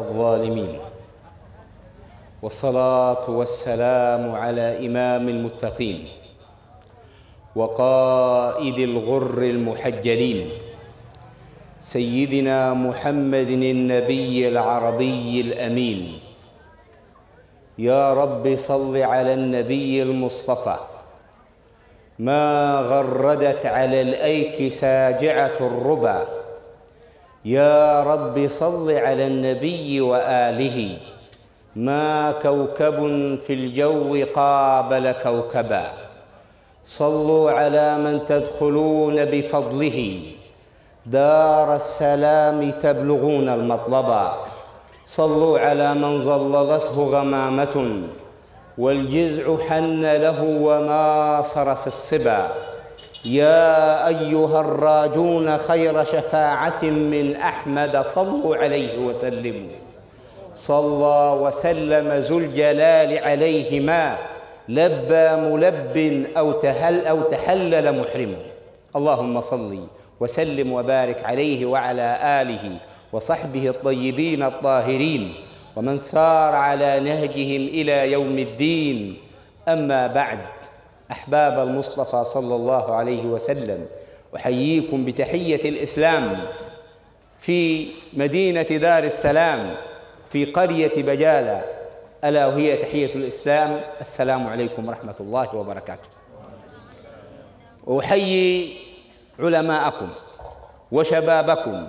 الظالمين. والصلاة والسلام على إمام المتقين وقائد الغر المحجلين سيدنا محمد النبي العربي الأمين. يا رب صل على النبي المصطفى. ما غردت على الأيك ساجعة الربا. يا رب صل على النبي وآله. ما كوكب في الجو قابل كوكبا. صلوا على من تدخلون بفضله. دار السلام تبلغون المطلبا صلوا على من ظللته غمامة. والجزع حن له وناصر في الصبا. يا أيها الراجون خير شفاعة من أحمد صلوا عليه وسلموا. صلى وسلم ذو الجلال عليه ما لبى ملب أو تهل أو تحلل محرم. اللهم صل وسلم وبارك عليه وعلى آله وصحبه الطيبين الطاهرين. ومن سار على نهجهم إلى يوم الدين. أما بعد. أحباب المصطفى صلى الله عليه وسلم أحييكم بتحية الإسلام في مدينة دار السلام في قرية بجالة ألا وهي تحية الإسلام. السلام عليكم ورحمة الله وبركاته. أحيي علماءكم وشبابكم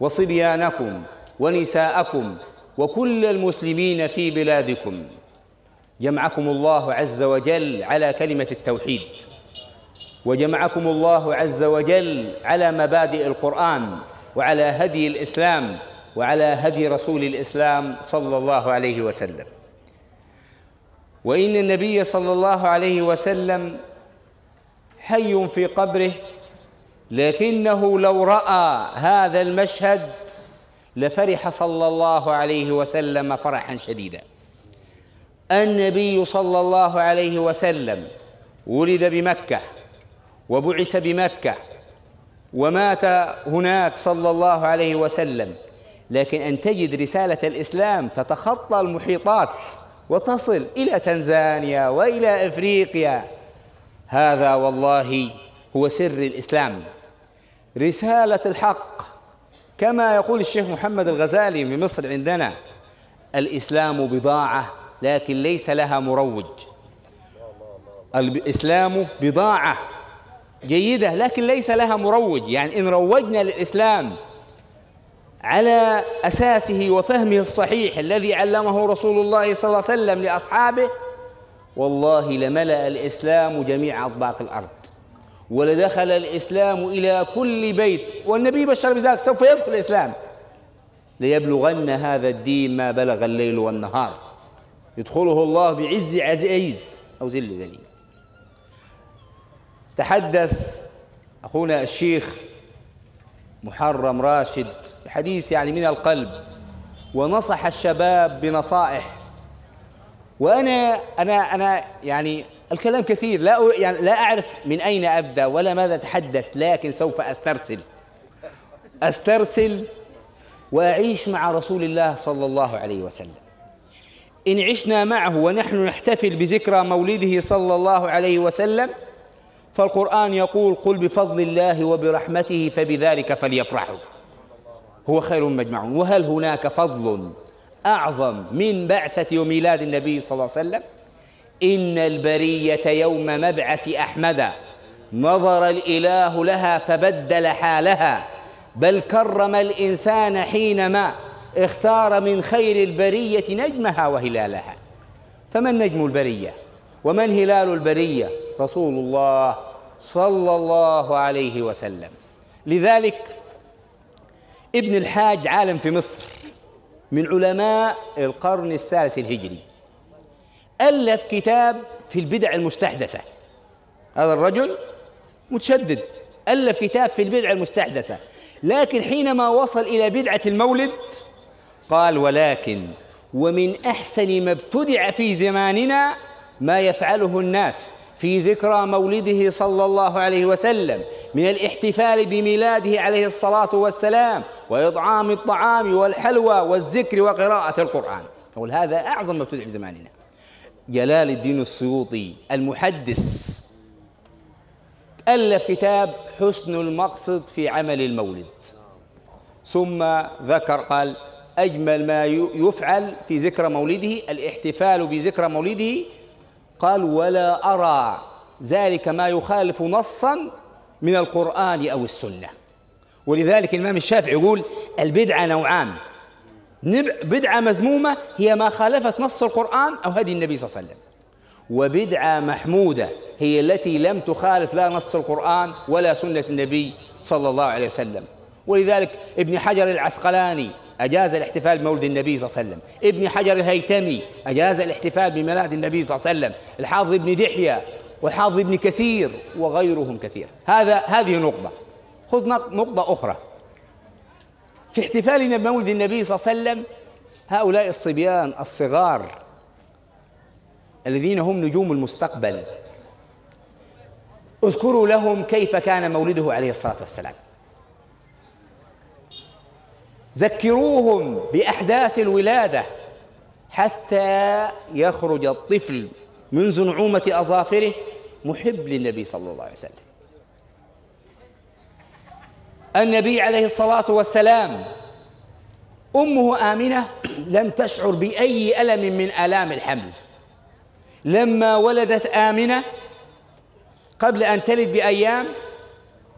وصبيانكم ونساءكم وكل المسلمين في بلادكم. جمعكم الله عز وجل على كلمة التوحيد. وجمعكم الله عز وجل على مبادئ القرآن وعلى هدي الإسلام وعلى هدي رسول الإسلام صلى الله عليه وسلم. وإن النبي صلى الله عليه وسلم حي في قبره لكنه لو رأى هذا المشهد لفرح صلى الله عليه وسلم فرحا شديدا. النبي صلى الله عليه وسلم ولد بمكة وبعث بمكة ومات هناك صلى الله عليه وسلم. لكن أن تجد رسالة الإسلام تتخطى المحيطات وتصل إلى تنزانيا وإلى إفريقيا هذا والله هو سر الإسلام. رسالة الحق كما يقول الشيخ محمد الغزالي في مصر عندنا الإسلام بضاعة لكن ليس لها مروج. الإسلام بضاعة جيدة لكن ليس لها مروج. يعني إن روجنا للإسلام على أساسه وفهمه الصحيح الذي علمه رسول الله صلى الله عليه وسلم لأصحابه والله لملأ الإسلام جميع أطباق الأرض. ولدخل الإسلام إلى كل بيت. والنبي بشر بذلك سوف يدخل الإسلام. ليبلغن هذا الدين ما بلغ الليل والنهار. يدخله الله بعز عزيز. أو ذل ذليل تحدث أخونا الشيخ محرم راشد بحديث يعني من القلب ونصح الشباب بنصائح. وأنا أنا أنا يعني الكلام كثير لا يعني لا أعرف من أين أبدأ ولا ماذا أتحدث لكن سوف أسترسل. أسترسل وأعيش مع رسول الله صلى الله عليه وسلم. إن عشنا معه ونحن نحتفل بذكرى مولده صلى الله عليه وسلم فالقرآن يقول قل بفضل الله وبرحمته فبذلك فليفرحوا. هو خير مجمعون. وهل هناك فضل أعظم من بعثة وميلاد النبي صلى الله عليه وسلم؟ إن البرية يوم مبعث أحمد. نظر الإله لها فبدل حالها بل كرم الإنسان حينما اختار من خير البرية نجمها وهلالها. فمن نجم البرية؟ ومن هلال البرية؟ رسول الله صلى الله عليه وسلم. لذلك ابن الحاج عالم في مصر من علماء القرن الثالث الهجري ألف كتاب في البدع المستحدثة. هذا الرجل متشدد ألف كتاب في البدع المستحدثة. لكن حينما وصل إلى بدعة المولد قال ولكن ومن أحسن ما ابتدع في زماننا ما يفعله الناس في ذكرى مولده صلى الله عليه وسلم من الاحتفال بميلاده عليه الصلاة والسلام وإطعام الطعام والحلوى والذكر وقراءة القرآن. نقول هذا أعظم ما ابتدع في زماننا. جلال الدين السيوطي المحدث ألف كتاب حسن المقصد في عمل المولد. ثم ذكر قال أجمل ما يفعل في ذكرى مولده الاحتفال بذكرى مولده. قال ولا أرى ذلك ما يخالف نصا من القرآن أو السنة. ولذلك الإمام الشافعي يقول البدعة نوعان. بدعة مذمومة هي ما خالفت نص القرآن أو هدي النبي صلى الله عليه وسلم. وبدعة محمودة هي التي لم تخالف لا نص القرآن ولا سنة النبي صلى الله عليه وسلم. ولذلك ابن حجر العسقلاني أجاز الاحتفال بمولد النبي صلى الله عليه وسلم. ابن حجر الهيتمي أجاز الاحتفال بميلاد النبي صلى الله علي وسلم. الحافظ ابن دحية والحافظ ابن كثير وغيرهم كثير. هذا هذه نقطة. خذ نقطة أخرى. في احتفالنا بمولد النبي صلى الله عليه وسلم هؤلاء الصبيان الصغار الذين هم نجوم المستقبل اذكروا لهم كيف كان مولده عليه الصلاة والسلام. ذكروهم بأحداث الولادة حتى يخرج الطفل منذ نعومه أظافره محب للنبي صلى الله عليه وسلم. النبي عليه الصلاة والسلام أمه آمنة لم تشعر بأي ألم من آلام الحمل. لما ولدت آمنة قبل أن تلد بأيام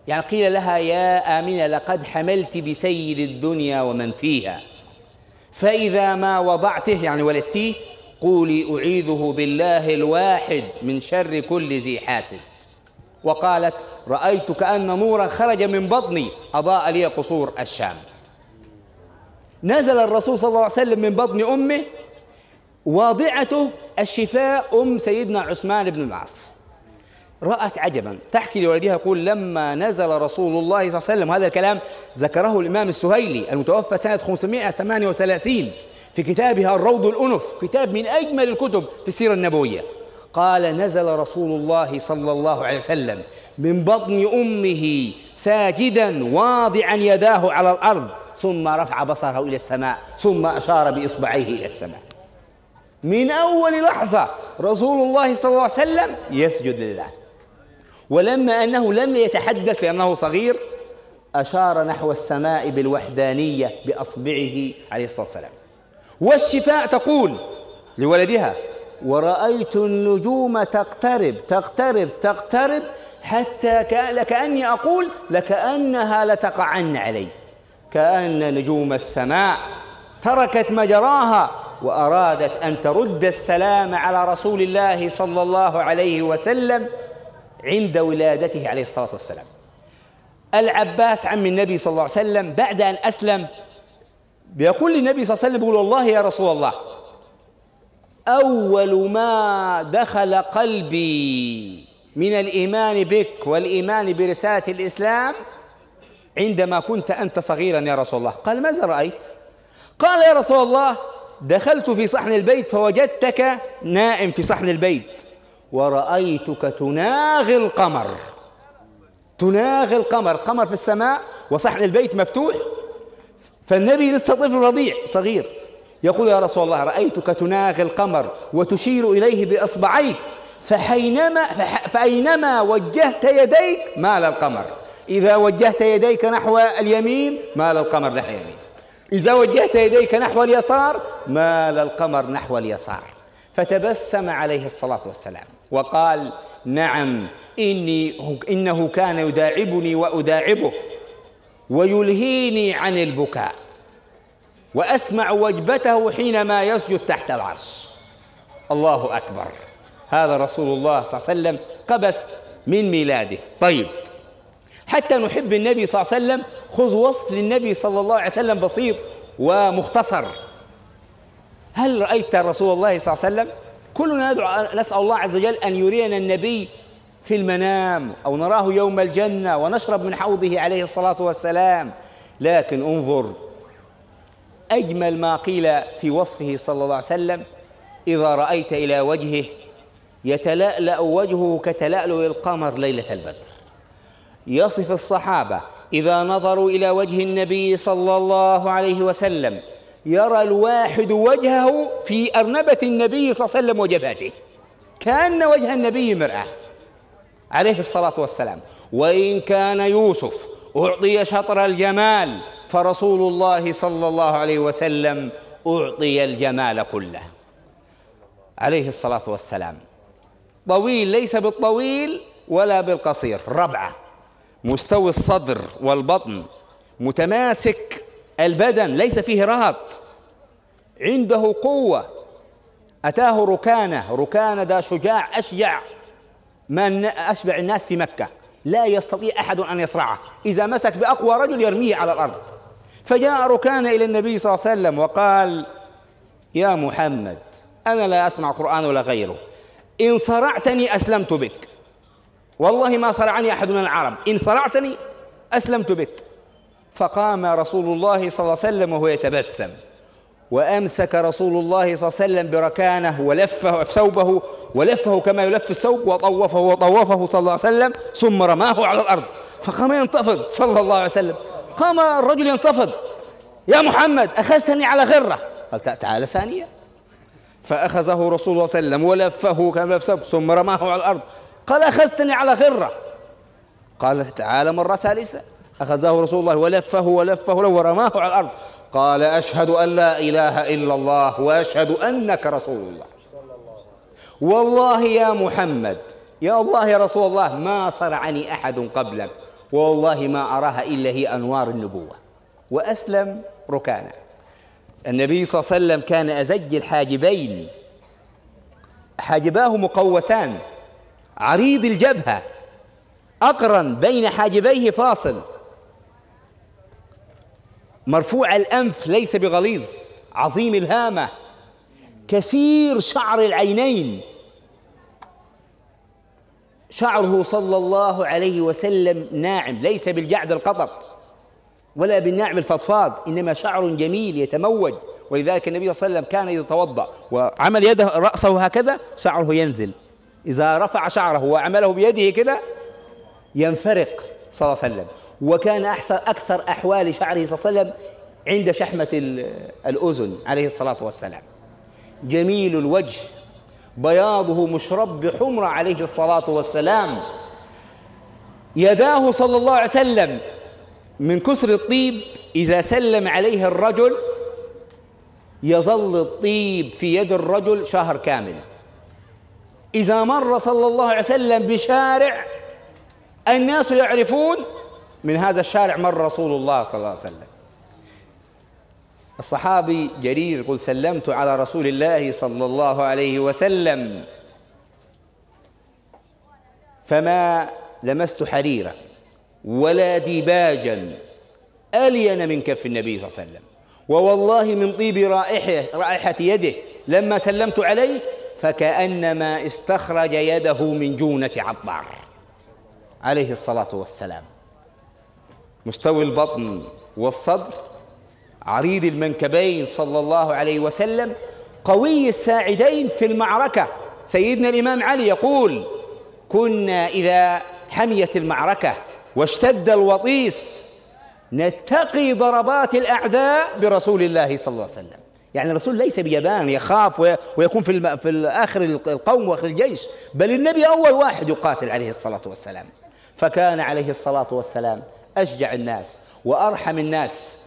يعني قيل لها يا آمنة لقد حملت بسيد الدنيا ومن فيها. فإذا ما وضعته يعني ولدتيه قولي أعيذه بالله الواحد من شر كل ذي حاسد. وقالت رأيت كأن نورا خرج من بطني أضاء لي قصور الشام. نزل الرسول صلى الله عليه وسلم من بطن أمه واضعته الشفاء أم سيدنا عثمان بن العاص. رأت عجبا. تحكي لولدها يقول لما نزل رسول الله صلى الله عليه وسلم هذا الكلام ذكره الإمام السهيلي المتوفى سنة 538 في كتابها الروض الأنف كتاب من أجمل الكتب في السيرة النبوية. قال نزل رسول الله صلى الله عليه وسلم من بطن أمه ساجدا واضعا يداه على الأرض ثم رفع بصره إلى السماء ثم أشار بإصبعيه إلى السماء. من أول لحظة رسول الله صلى الله عليه وسلم يسجد لله. ولما أنه لم يتحدث لأنه صغير أشار نحو السماء بالوحدانية بأصبعه عليه الصلاة والسلام. والشفاء تقول لولدها ورأيت النجوم تقترب تقترب تقترب حتى كأني أقول لكأنها لتقعن علي. كأن نجوم السماء تركت مجراها وأرادت أن ترد السلام على رسول الله صلى الله عليه وسلم عند ولادته عليه الصلاة والسلام. العباس عم النبي صلى الله عليه وسلم بعد أن أسلم بيقول للنبي صلى الله عليه وسلم بيقول والله يا رسول الله أول ما دخل قلبي من الإيمان بك والإيمان برسالة الإسلام عندما كنت أنت صغيرا يا رسول الله. قال ماذا رأيت؟ قال يا رسول الله دخلت في صحن البيت فوجدتك نائم في صحن البيت. ورأيتك تناغي القمر. تناغي القمر. قمر في السماء وصحن البيت مفتوح. فالنبي لسه طفل رضيع صغير. يقول يا رسول الله رأيتك تناغي القمر وتشير إليه بإصبعيك. فحينما فأينما وجهت يديك مال القمر. إذا وجهت يديك نحو اليمين مال القمر نحو اليمين. إذا وجهت يديك نحو اليسار مال القمر نحو اليسار. فتبسم عليه الصلاة والسلام. وقال نعم إني إنه كان يداعبني وأداعبه ويلهيني عن البكاء وأسمع وجبته حينما يسجد تحت العرش. الله أكبر. هذا رسول الله صلى الله عليه وسلم قبس من ميلاده. طيب حتى نحب النبي صلى الله عليه وسلم خذ وصف للنبي صلى الله عليه وسلم بسيط ومختصر. هل رأيت رسول الله صلى الله عليه وسلم كلنا ندعو نسأل الله عز وجل أن يرينا النبي في المنام أو نراه يوم الجنة ونشرب من حوضه عليه الصلاة والسلام. لكن انظر أجمل ما قيل في وصفه صلى الله عليه وسلم إذا رأيت إلى وجهه يتلألأ وجهه كتلألؤ القمر ليلة البدر. يصف الصحابة إذا نظروا إلى وجه النبي صلى الله عليه وسلم يرى الواحد وجهه في أرنبة النبي صلى الله عليه وسلم وجبهته. كأن وجه النبي مرآة. عليه الصلاة والسلام. وإن كان يوسف أعطي شطر الجمال فرسول الله صلى الله عليه وسلم أعطي الجمال كله. عليه الصلاة والسلام. طويل ليس بالطويل ولا بالقصير ربعة. مستوي الصدر والبطن متماسك البدن ليس فيه رهط. عنده قوة. أتاه ركانة. ركانة ده شجاع أشجع. من أشبع الناس في مكة. لا يستطيع أحد أن يصرعه. إذا مسك بأقوى رجل يرميه على الأرض. فجاء ركان إلى النبي صلى الله عليه وسلم وقال يا محمد أنا لا أسمع قرآن ولا غيره. إن صرعتني أسلمت بك. والله ما صرعني أحد من العرب. إن صرعتني أسلمت بك. فقام رسول الله صلى الله عليه وسلم وهو يتبسم. وأمسك رسول الله صلى الله عليه وسلم بركانه ولفه ثوبه ولفه كما يلف الثوب وطوفه وطوفه صلى الله عليه وسلم ثم رماه على الأرض. فقام ينتفض صلى الله عليه وسلم. قام الرجل ينتفض. يا محمد أخذتني على غرة. قال تعال ثانية. فأخذه رسول الله صلى الله عليه وسلم ولفه كما لف ثوب ثم رماه على الأرض. قال أخذتني على غرة. قال تعال مرة ثالثة. أخذه رسول الله ولفه ولفه له ورماه على الأرض. قال أشهد أن لا إله إلا الله وأشهد أنك رسول الله. والله يا محمد يا الله يا رسول الله ما صرعني أحد قبلك. والله ما أراها إلا هي أنوار النبوة. وأسلم ركانا. النبي صلى الله عليه وسلم كان أزج الحاجبين. حاجباه مقوسان. عريض الجبهة. أقرن بين حاجبيه فاصل. مرفوع الأنف ليس بغليظ عظيم الهامة كثير شعر العينين. شعره صلى الله عليه وسلم ناعم ليس بالجعد القطط ولا بالناعم الفضفاض إنما شعر جميل يتموج. ولذلك النبي صلى الله عليه وسلم كان اذا توضا وعمل يده رأسه هكذا شعره ينزل. إذا رفع شعره وعمله بيده كده ينفرق صلى الله عليه وسلم. وكان أحسن أكثر أحوال شعره صلى الله عليه وسلم عند شحمة الأذن عليه الصلاة والسلام. جميل الوجه بياضه مشرب بحمرة عليه الصلاة والسلام. يداه صلى الله عليه وسلم من كسر الطيب إذا سلم عليه الرجل يظل الطيب في يد الرجل شهر كامل. إذا مر صلى الله عليه وسلم بشارع الناس يعرفون من هذا الشارع مر رسول الله صلى الله عليه وسلم. الصحابي جرير يقول سلمت على رسول الله صلى الله عليه وسلم. فما لمست حريرا ولا ديباجا ألين من كف النبي صلى الله عليه وسلم. ووالله من طيب رائحة, رائحة يده. لما سلمت عليه فكأنما استخرج يده من جونة عطار. عليه الصلاة والسلام. مستوي البطن والصدر عريض المنكبين صلى الله عليه وسلم قوي الساعدين في المعركة. سيدنا الإمام علي يقول كنا إذا حميت المعركة واشتد الوطيس نتقي ضربات الأعداء برسول الله صلى الله عليه وسلم. يعني الرسول ليس بيبان يخاف ويكون في في اخر القوم وآخر الجيش بل النبي أول واحد يقاتل عليه الصلاة والسلام. فكان عليه الصلاة والسلام أشجع الناس وأرحم الناس.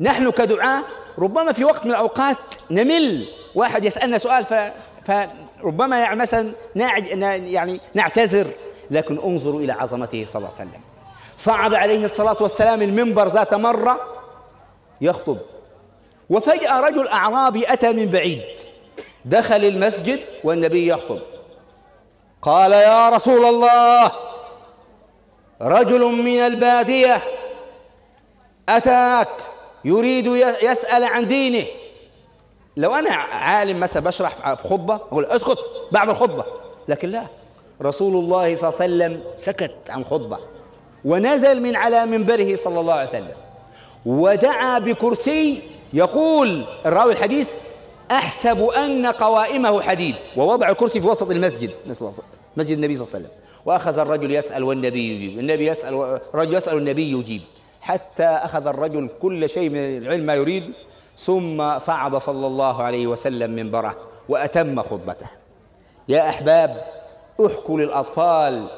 نحن كدعاة ربما في وقت من الأوقات نمل. واحد يسألنا سؤال. فربما يعني مثلا نعج... يعني نعتذر لكن انظروا إلى عظمته صلى الله عليه وسلم. صعد عليه الصلاة والسلام المنبر ذات مرة يخطب. وفجأة رجل أعرابي أتى من بعيد. دخل المسجد والنبي يخطب. قال يا رسول الله رجل من البادية أتاك يريد يسأل عن دينه. لو أنا عالم مثلا بشرح في خطبة أقول اسكت بعد الخطبة. لكن لا رسول الله صلى الله عليه وسلم سكت عن خطبة ونزل من على منبره صلى الله عليه وسلم ودعا بكرسي يقول الراوي الحديث أحسب أن قوائمه حديد ووضع الكرسي في وسط المسجد. مسجد النبي صلى الله عليه وسلم. وأخذ الرجل يسأل والنبي يجيب. النبي يسأل الرجل يسأل والنبي يجيب. حتى أخذ الرجل كل شيء من العلم ما يريد ثم صعد صلى الله عليه وسلم منبره وأتم خطبته. يا أحباب أحكوا للأطفال.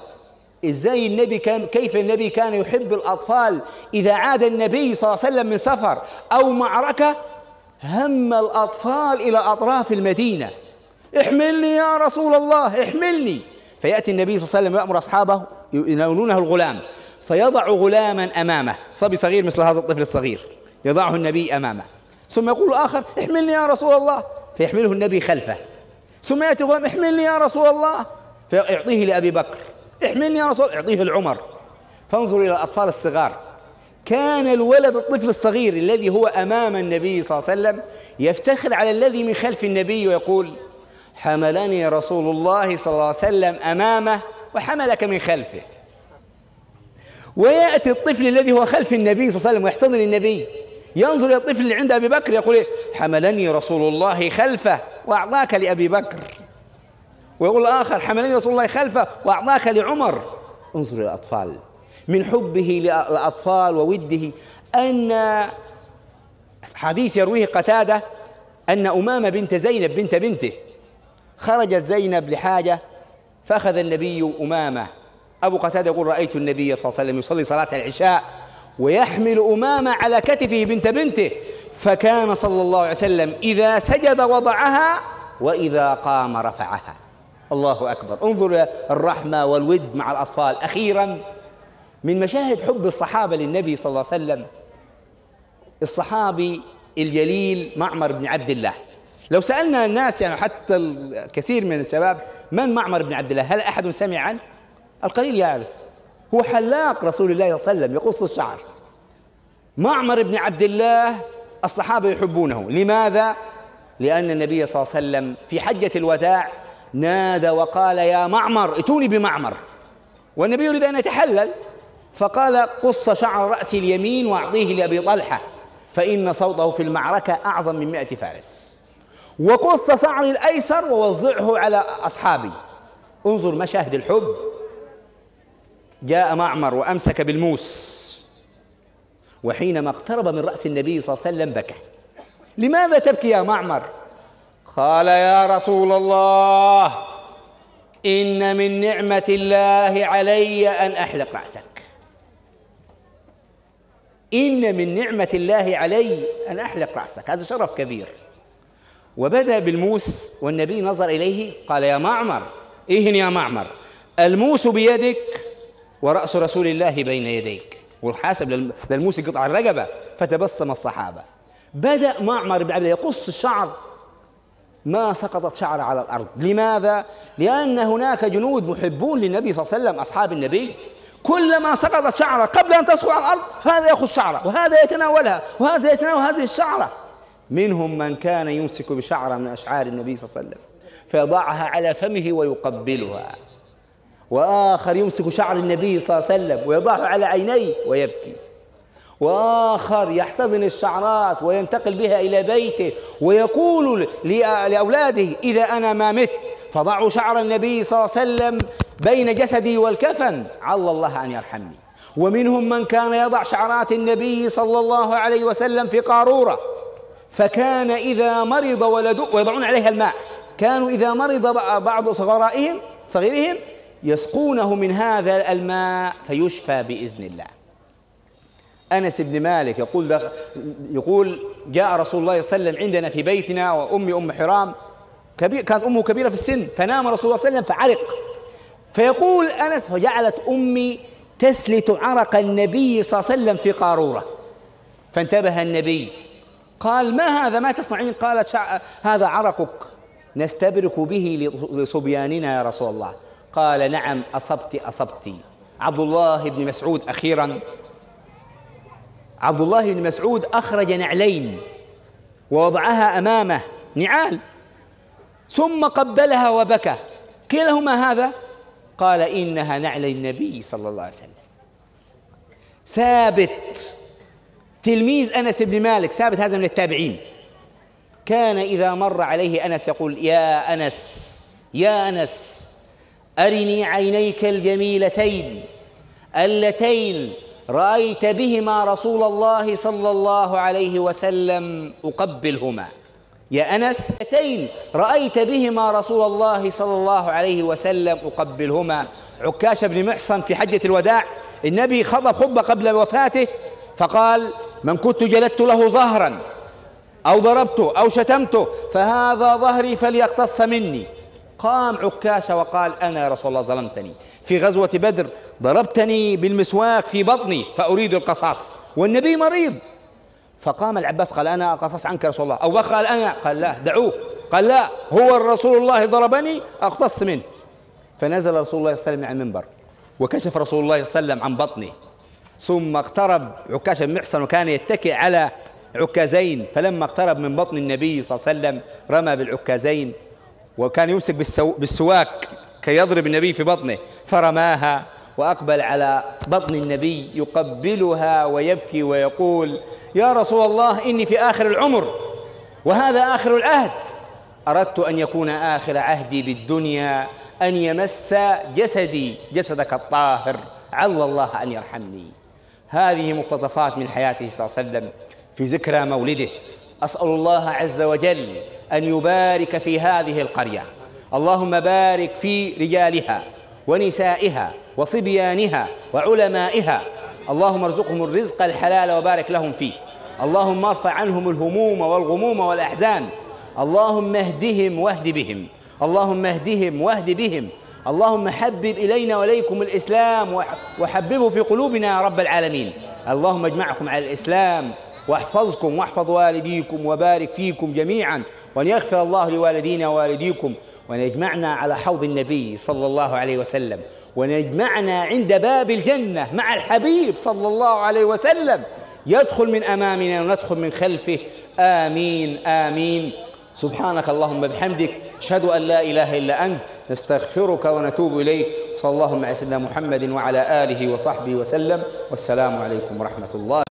إزاي النبي كان كيف النبي كان يحب الأطفال؟ إذا عاد النبي صلى الله عليه وسلم من سفر أو معركة هم الأطفال إلى أطراف المدينة. احملني يا رسول الله احملني. فيأتي النبي صلى الله عليه وسلم ويامر أصحابه يناولونه الغلام فيضع غلاما أمامه صبي صغير مثل هذا الطفل الصغير يضعه النبي أمامه ثم يقول اخر احملني يا رسول الله فيحمله النبي خلفه ثم يأتي غلام احملني يا رسول الله فيعطيه لأبي بكر احملني يا رسول اعطيه العمر فانظروا إلى الأطفال الصغار كان الولد الطفل الصغير الذي هو أمام النبي صلى الله عليه وسلم يفتخر على الذي من خلف النبي ويقول حملني رسول الله صلى الله عليه وسلم أمامه وحملك من خلفه. ويأتي الطفل الذي هو خلف النبي صلى الله عليه وسلم ويحتضن النبي. ينظر إلى الطفل اللي عند أبي بكر يقول؟ حملني رسول الله خلفه وأعطاك لأبي بكر. ويقول الآخر حملني رسول الله خلفه وأعطاك لعمر. انظر إلى الأطفال. من حبه للأطفال ووده. أن حديث يرويه قتادة أن أمامة بنت زينب بنت بنته. خرجت زينب لحاجة فأخذ النبي أمامة. أبو قتادة يقول رأيت النبي صلى الله عليه وسلم يصلي صلاة العشاء ويحمل أمامة على كتفه بنت بنته. فكان صلى الله عليه وسلم إذا سجد وضعها وإذا قام رفعها. الله أكبر. انظر الرحمة والود مع الأطفال. أخيرا من مشاهد حب الصحابة للنبي صلى الله عليه وسلم الصحابي الجليل معمر بن عبد الله. لو سألنا الناس يعني حتى الكثير من الشباب من معمر بن عبد الله؟ هل أحد سمع عنه؟ القليل يعرف. هو حلاق رسول الله صلى الله عليه وسلم يقص الشعر. معمر بن عبد الله الصحابة يحبونه. لماذا؟ لأن النبي صلى الله عليه وسلم في حجة الوداع نادى وقال يا معمر ائتوني بمعمر. والنبي يريد أن يتحلل فقال قص شعر رأس اليمين وأعطيه لأبي طلحة فإن صوته في المعركة أعظم من مئة فارس. وقص شعري الأيسر ووزعه على أصحابي. انظر مشاهد الحب. جاء معمر وأمسك بالموس. وحينما اقترب من رأس النبي صلى الله عليه وسلم بكى. لماذا تبكي يا معمر؟ قال يا رسول الله إن من نعمة الله علي أن أحلق رأسك. إن من نعمة الله علي أن أحلق رأسك. هذا شرف كبير. وبدأ بالموس والنبي نظر إليه قال يا معمر إهن يا معمر؟ الموس بيدك ورأس رسول الله بين يديك. والحاسب للموس قطع الرقبة فتبسم الصحابة. بدأ معمر بن عبد يقص الشعر. ما سقطت شعر على الأرض. لماذا؟ لأن هناك جنود محبون للنبي صلى الله عليه وسلم أصحاب النبي. كلما سقطت شعره قبل أن تسقط على الأرض هذا يأخذ شعره وهذا يتناولها وهذا يتناول هذه الشعرة. منهم من كان يمسك بشعره من أشعار النبي صلى الله عليه وسلم فيضعها على فمه ويقبلها. وآخر يمسك شعر النبي صلى الله عليه وسلم ويضعه على عينيه ويبكي. وآخر يحتضن الشعرات وينتقل بها إلى بيته ويقول لأولاده إذا أنا ما مت فضعوا شعر النبي صلى الله عليه وسلم بين جسدي والكفن عل الله أن يرحمني. ومنهم من كان يضع شعرات النبي صلى الله عليه وسلم في قارورة. فكان إذا مرض ولده ويضعون عليها الماء. كانوا إذا مرض بعض صغرائهم صغيرهم يسقونه من هذا الماء فيشفى بإذن الله. أنس بن مالك يقول يقول جاء رسول الله صلى الله عليه وسلم عندنا في بيتنا وأمي أم حرام كبير كانت أمه كبيرة في السن فنام رسول الله صلى الله عليه وسلم فعرق. فيقول أنس فجعلت أمي تسلت عرق النبي صلى الله عليه وسلم في قارورة. فانتبه النبي قال ما هذا؟ ما تصنعين؟ قالت. هذا عرقك. نستبرك به لصبياننا يا رسول الله. قال نعم أصبت أصبت. عبد الله بن مسعود أخيرا. عبد الله بن مسعود أخرج نعلين ووضعها أمامه نعال. ثم قبلها وبكى. قيل لهما هذا؟ قال إنها نعل النبي صلى الله عليه وسلم. ثابت. تلميذ أنس بن مالك ثابت هذا من التابعين. كان إذا مر عليه أنس يقول يا أنس يا أنس أرني عينيك الجميلتين اللتين رأيت بهما رسول الله صلى الله عليه وسلم أقبلهما. يا أنس اللتين رأيت بهما رسول الله صلى الله عليه وسلم أقبلهما. عكاش بن محصن في حجة الوداع النبي خطب خطبة قبل وفاته فقال من كنت جلدت له ظهرا أو ضربته أو شتمته فهذا ظهري فليقتص مني. قام عكاشة وقال أنا يا رسول الله ظلمتني. في غزوة بدر ضربتني بالمسواك في بطني فأريد القصاص. والنبي مريض. فقام العباس قال أنا أقتص عنك يا رسول الله. أو قال أنا. قال لا دعوه. قال لا هو الرسول الله ضربني أقتص منه. فنزل رسول الله صلى الله عليه وسلم عن المنبر وكشف رسول الله صلى الله عليه وسلم عن بطنه. ثم اقترب عكاش بن محصن وكان يتكئ على عكازين فلما اقترب من بطن النبي صلى الله عليه وسلم رمى بالعكازين وكان يمسك بالسو بالسواك كي يضرب النبي في بطنه فرماها وأقبل على بطن النبي يقبلها ويبكي ويقول يا رسول الله إني في آخر العمر وهذا آخر العهد أردت أن يكون آخر عهدي بالدنيا أن يمس جسدي جسدك الطاهر عل الله أن يرحمني. هذه مقتطفات من حياته صلى الله عليه وسلم. في ذكرى مولده أسأل الله عز وجل أن يبارك في هذه القرية. اللهم بارك في رجالها ونسائها وصبيانها وعلمائها. اللهم ارزقهم الرزق الحلال وبارك لهم فيه. اللهم ارفع عنهم الهموم والغموم والأحزان. اللهم اهدهم واهد بهم. اللهم اهدهم واهد بهم. اللهم حبب إلينا واليكم الإسلام وحببه في قلوبنا يا رب العالمين. اللهم اجمعكم على الإسلام واحفظكم واحفظ والديكم وبارك فيكم جميعا وأن يغفر الله لوالدينا ووالديكم وأن يجمعنا على حوض النبي صلى الله عليه وسلم وأن يجمعنا عند باب الجنة مع الحبيب صلى الله عليه وسلم. يدخل من أمامنا وندخل من خلفه. آمين آمين. سبحانك اللهم بحمدك. أشهد أن لا إله إلا أنت. نستغفرك ونتوب إليك. صلى الله على سيدنا محمد وعلى آله وصحبه وسلم. والسلام عليكم ورحمة الله.